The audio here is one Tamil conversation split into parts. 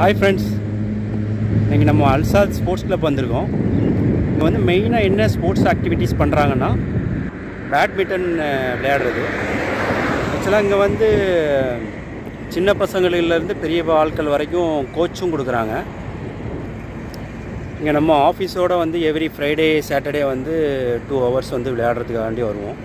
ஹாய் ஃப்ரெண்ட்ஸ் இன்றைக்கி நம்ம அல்சாத் ஸ்போர்ட்ஸ் கிளப் வந்திருக்கோம். இங்கே வந்து மெயினாக என்ன ஸ்போர்ட்ஸ் ஆக்டிவிட்டீஸ் பண்ணுறாங்கன்னா பேட்மிண்டன் விளையாடுறது. ஆக்சுவலாக இங்கே வந்து சின்ன பசங்களிலேருந்து பெரிய ஆட்கள் வரைக்கும் கோச்சும் கொடுக்குறாங்க. இங்கே நம்ம ஆஃபீஸோட வந்து எவ்ரி ஃப்ரைடே சாட்டர்டே வந்து டூ ஹவர்ஸ் வந்து விளையாடுறதுக்காண்டி வருவோம்.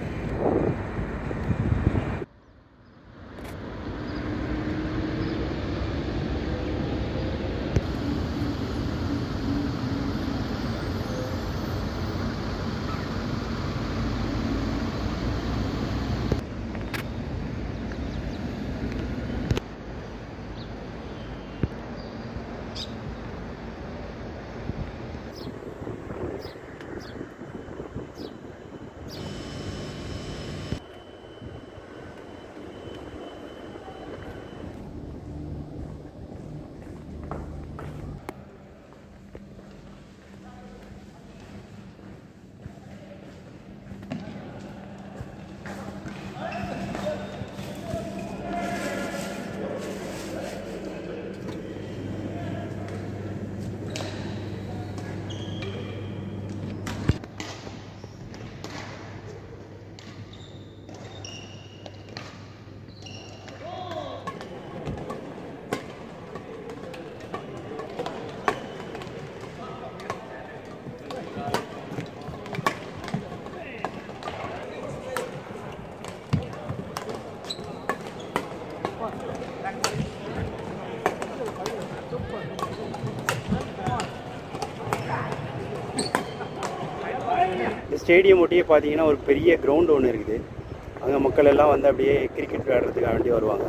ஸ்டேடியம் ஒட்டியே பார்த்தீங்கன்னா ஒரு பெரிய கிரவுண்ட் ஒன்று இருக்குது. அங்கே மக்கள் எல்லாம் வந்து அப்படியே கிரிக்கெட் விளையாடுறதுக்காக வேண்டி வருவாங்க.